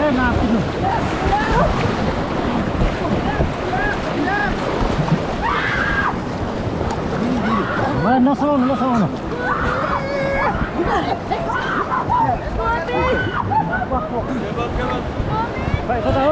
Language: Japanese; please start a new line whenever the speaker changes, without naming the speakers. v a s l o no solo, no.
Baik, a